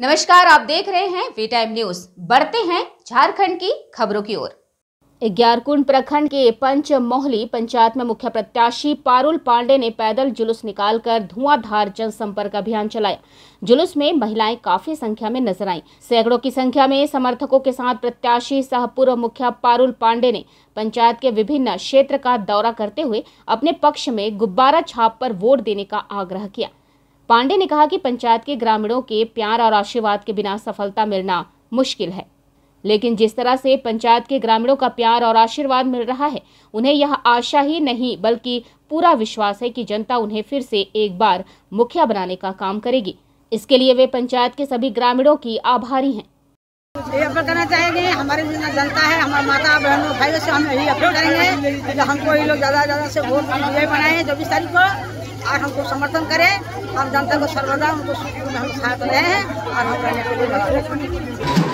नमस्कार, आप देख रहे हैं वी टाइम न्यूज़ बढ़ते हैं झारखंड की खबरों की ओर। ग्यारकुंड प्रखंड के पंच मोहली पंचायत में मुख्य प्रत्याशी पारुल पांडे ने पैदल जुलूस निकालकर धुआंधार जनसंपर्क अभियान चलाया। जुलूस में महिलाएँ काफ़ी संख्या में नज़र आईं। सैकड़ों की संख्या में समर्थकों के साथ प्रत्याशी सह पूर्व मुखिया पारुल पांडे ने पंचायत के विभिन्न क्षेत्र का दौरा करते हुए अपने पक्ष में गुब्बारा छाप पर वोट देने का आग्रह किया। पांडे ने कहा कि पंचायत के ग्रामीणों के प्यार और आशीर्वाद के बिना सफलता मिलना मुश्किल है। लेकिन जिस तरह से पंचायत के ग्रामीणों का प्यार और आशीर्वाद मिल रहा है, उन्हें यह आशा ही नहीं, बल्कि पूरा विश्वास है कि जनता उन्हें फिर से एक बार मुखिया बनाने का काम करेगी। इसके लिए वे पंचायत के सभी ग्रामीणों की आभारी हैं। ये अपील करना चाहेंगे, हमारे जितना जनता है, हमारे माता, बहनों, भाइयों से हम यही अपील करेंगे कि हमको ये लोग ज़्यादा ज़्यादा से वोट विजय बनाए, चौबीस तारीख को, और हमको समर्थन करें। हम जनता को सर्वदा उनको हम साथ रहे हैं और हम रहने के लिए